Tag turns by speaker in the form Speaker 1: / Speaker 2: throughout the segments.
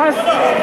Speaker 1: because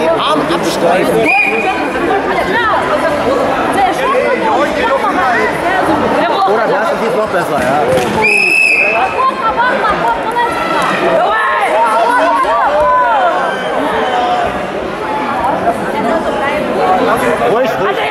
Speaker 1: die
Speaker 2: Arme abstreifen.
Speaker 3: Oder das ist jetzt noch besser, ja.
Speaker 4: Ruhig, ruhig.